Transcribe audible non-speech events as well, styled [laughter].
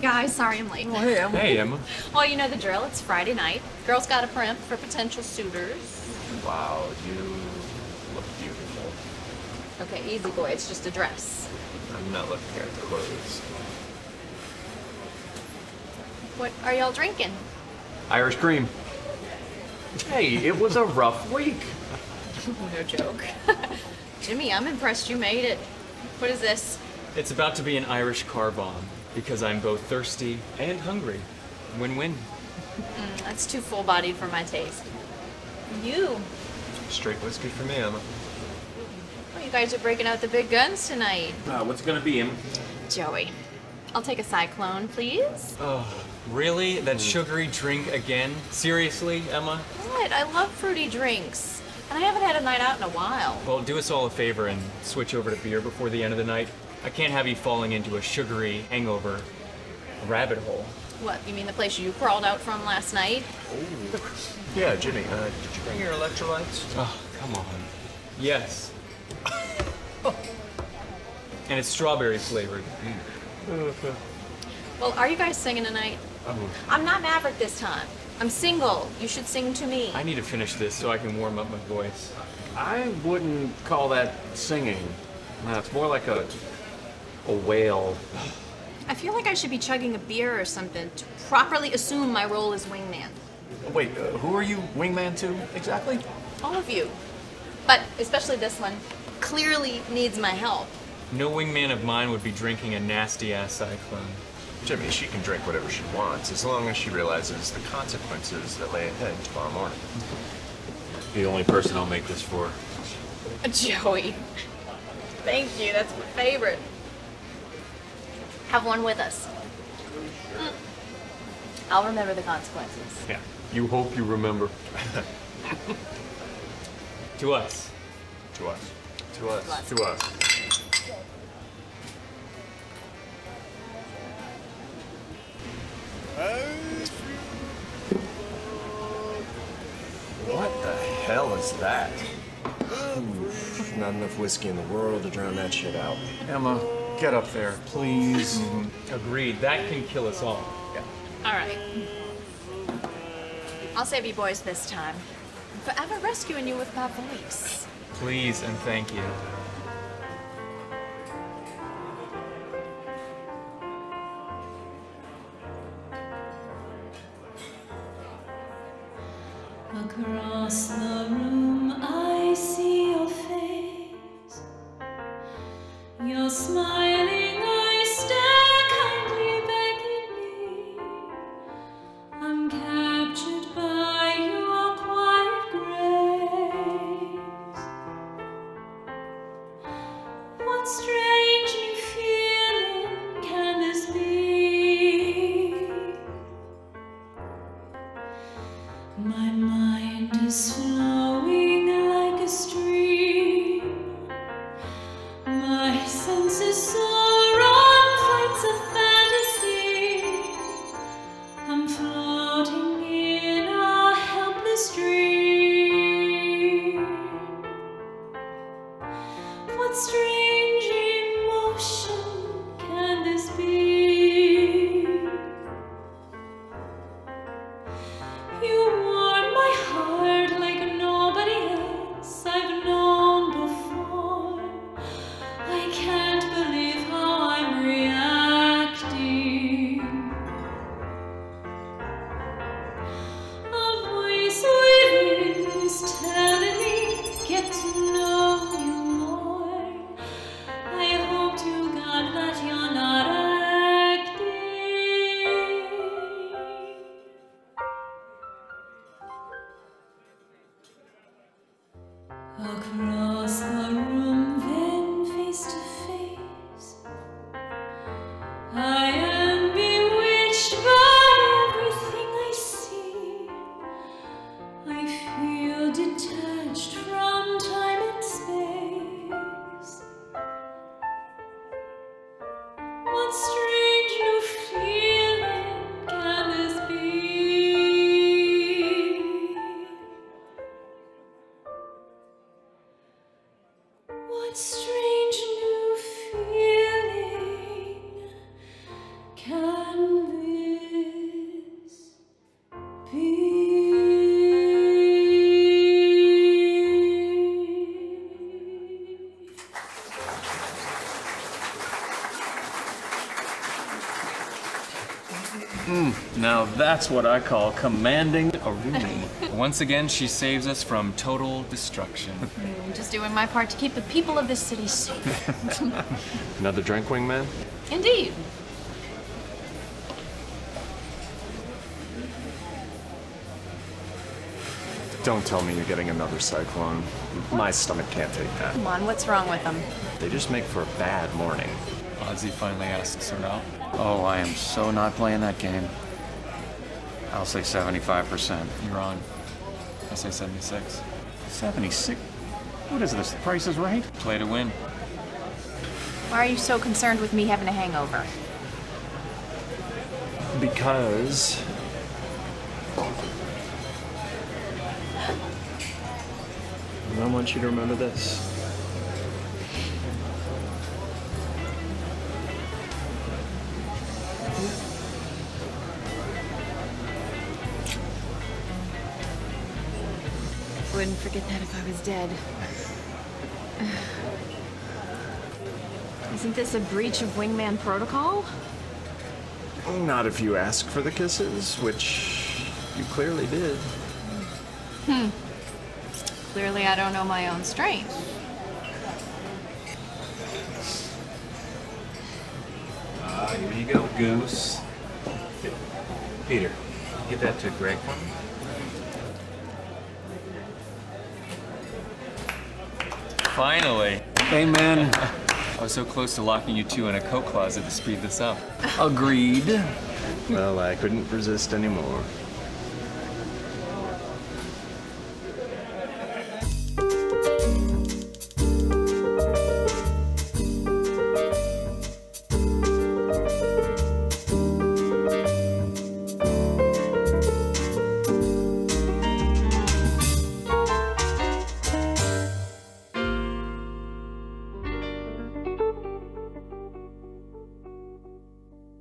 guys, sorry I'm late. Oh, hey, Emma. Hey, Emma. Well, you know the drill. It's Friday night. Girls got a primp for potential suitors. Wow, you look beautiful. Okay, easy boy. It's just a dress. I'm not looking at the clothes. What are y'all drinking? Irish cream. Hey, it was a rough week. [laughs] no joke. [laughs] Jimmy, I'm impressed you made it. What is this? It's about to be an Irish car bomb because I'm both thirsty and hungry. Win-win. Mm, that's too full-bodied for my taste. You. Straight whiskey for me, Emma. Oh, you guys are breaking out the big guns tonight. Uh, what's it gonna be, Emma? Joey, I'll take a cyclone, please. Oh, really? That sugary drink again? Seriously, Emma? What? I love fruity drinks. And I haven't had a night out in a while. Well, do us all a favor and switch over to beer before the end of the night. I can't have you falling into a sugary hangover rabbit hole. What, you mean the place you crawled out from last night? Yeah, Jimmy, uh, did you bring your electrolytes? Oh, come on. Yes. and it's strawberry flavored. Well, are you guys singing tonight? I'm not Maverick this time. I'm single. You should sing to me. I need to finish this so I can warm up my voice. I wouldn't call that singing. No, it's more like a a whale. I feel like I should be chugging a beer or something to properly assume my role as wingman. Wait, uh, who are you wingman to exactly? All of you. But especially this one clearly needs my help. No wingman of mine would be drinking a nasty ass cyclone. Jimmy, she can drink whatever she wants as long as she realizes the consequences that lay ahead tomorrow morning. The only person I'll make this for. Joey. Thank you. That's my favorite. Have one with us. Mm. I'll remember the consequences. Yeah. You hope you remember. [laughs] To us. To us. To us. To us. What the hell is that? Not enough whiskey in the world to drown that shit out. Emma, get up there, please. Agreed. That can kill us all. All right. I'll save you boys this time. I'm forever rescuing you with my voice. Please and thank you. Across the room, I see You're smiling, stare kindly back at me. I'm captured by your quiet grace. What strange feeling can this be? My mind is flowing like a stream. Across that's what I call commanding a room. [laughs] Once again, she saves us from total destruction. Mm, I'm just doing my part to keep the people of this city safe. [laughs] Another drink, wingman? Indeed. Don't tell me you're getting another cyclone. My stomach can't take that. Come on, what's wrong with them? They just make for a bad morning. Ozzy finally asks her out. oh, I am so not playing that game. I'll say 75%. You're on. I say 76. 76? What is this? The price is right? Play to win. Why are you so concerned with me having a hangover? Because. I want you to remember this. Wouldn't forget that if I was dead. Isn't this a breach of wingman protocol? Not if you ask for the kisses, which you clearly did. Hmm. Clearly, I don't know my own strength. Ah, here you go, Goose. Peter, get that to Greg for me. Finally! Amen. I was so close to locking you two in a coat closet to speed this up. Agreed. Well, I couldn't resist anymore.